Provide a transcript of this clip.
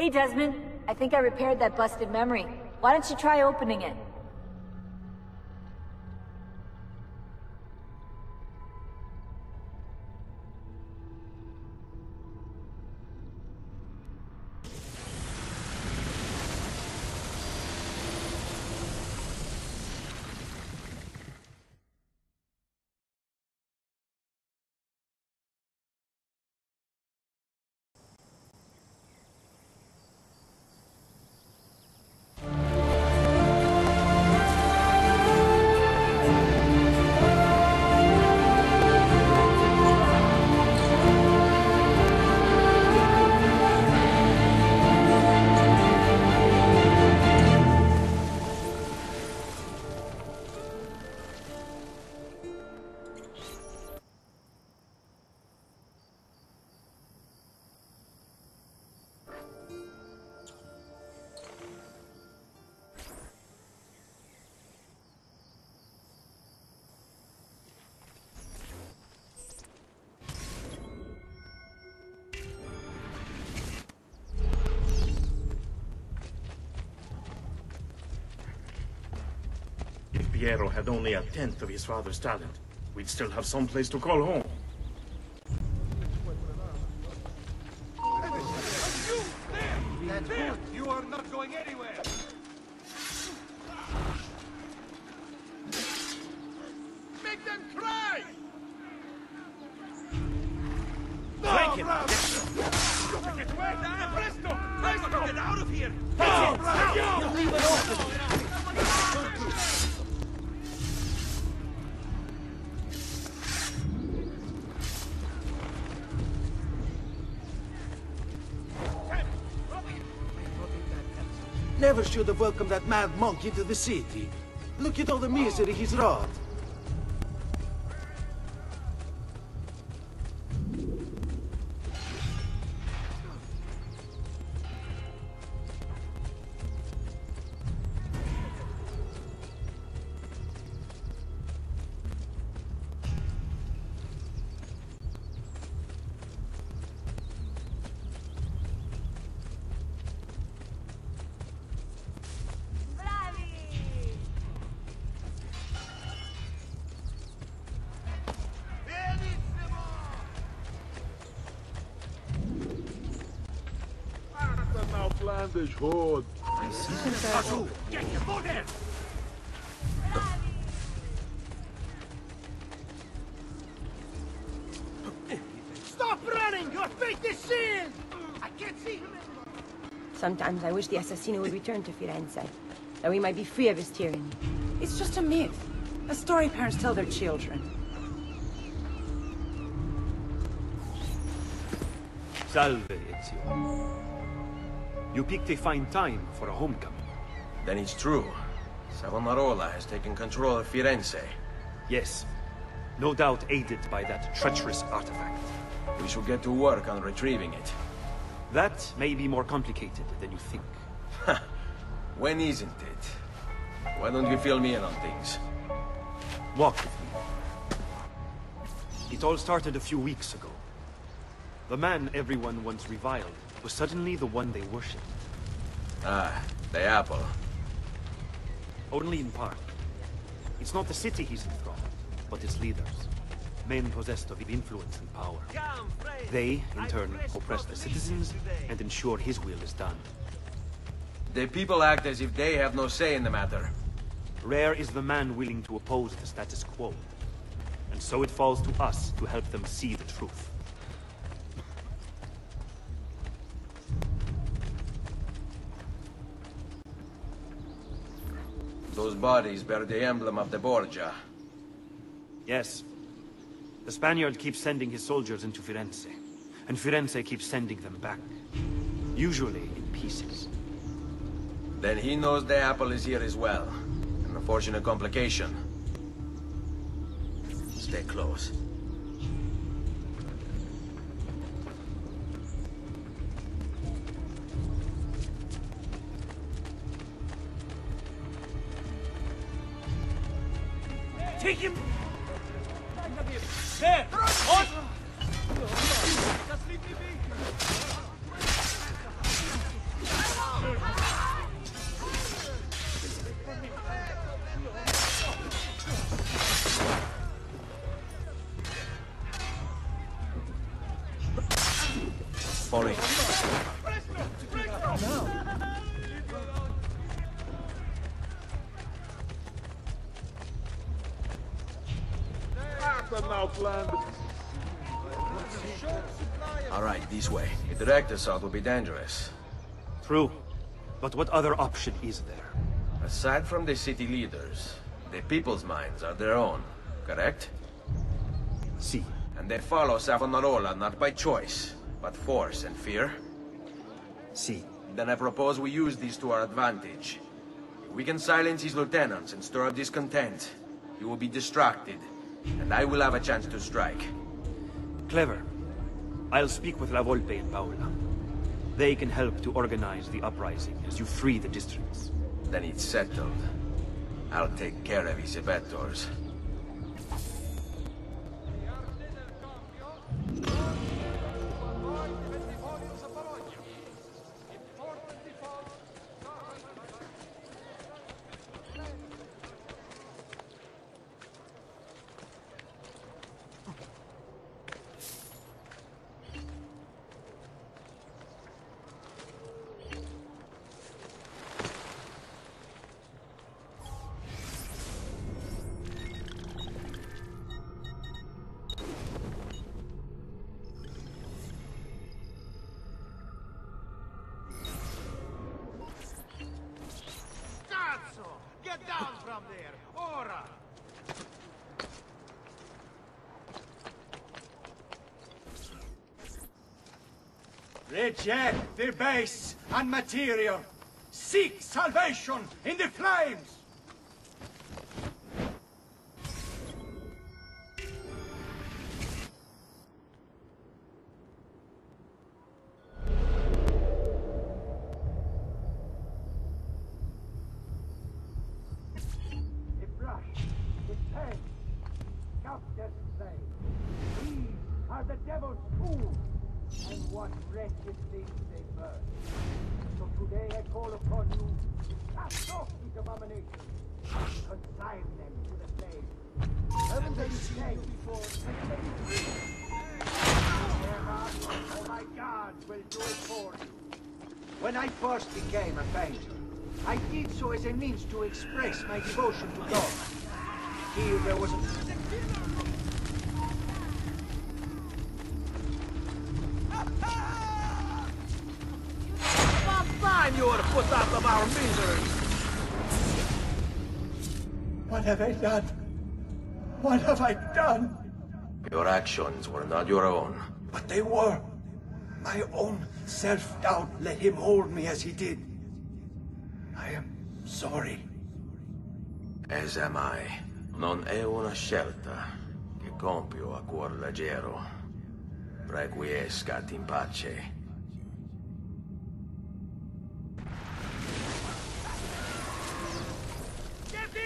Hey, Desmond. I think I repaired that busted memory. Why don't you try opening it? Piero had only a tenth of his father's talent, we'd still have some place to call home. You are not going anywhere! Make them cry! Flank him! Get away! Presto! Presto! Get out of here! Never should have welcomed that mad monk into the city. Look at all the misery he's wrought. Outlandish horde. Azu! Get him! Go! Stop running! Your fate is sealed! I can't see him anymore! Sometimes I wish the Assassino would return to Firenze, that we might be free of his tyranny. It's just a myth. A story parents tell their children. Salve, Ezio. You picked a fine time for a homecoming. Then it's true. Savonarola has taken control of Firenze. Yes. No doubt aided by that treacherous artifact. We shall get to work on retrieving it. That may be more complicated than you think. When isn't it? Why don't you fill me in on things? Walk with me. It all started a few weeks ago. The man everyone once reviled was suddenly the one they worshipped. Ah, the apple. Only in part. It's not the city he's enthralled, but its leaders. Men possessed of influence and power. They, in turn, oppress the citizens and ensure his will is done. The people act as if they have no say in the matter. Rare is the man willing to oppose the status quo. And so it falls to us to help them see the truth. Those bodies bear the emblem of the Borgia. Yes. The Spaniard keeps sending his soldiers into Firenze. And Firenze keeps sending them back. Usually in pieces. Then he knows the apple is here as well. An unfortunate complication. Stay close. Take him! There! On! After now, Flanders. All right, this way. A direct assault will be dangerous. True. But what other option is there? Aside from the city leaders, the people's minds are their own, correct? See. And they follow Savonarola not by choice, but force and fear? See. Then I propose we use these to our advantage. If we can silence his lieutenants and stir up discontent, he will be distracted, and I will have a chance to strike. Clever. I'll speak with La Volpe and Paola. They can help to organize the uprising as you free the districts. Then it's settled. I'll take care of his Get down from there! Ora! Reject the base and material. Seek salvation in the flames! Devil's tools, and what wretched things they burn. So today I call upon you to cast off these abominations, and consign them to the flames. Haven't they you before? And set you oh my God, will do it for you. When I first became a painter, I did so as a means to express my devotion to God. Here there was a... time put out of our misery! What have I done? What have I done? Your actions were not your own. But they were. My own self-doubt let him hold me as he did. I am sorry. As am I. Non è una scelta che compio a cuor leggero. Requiescat in pace.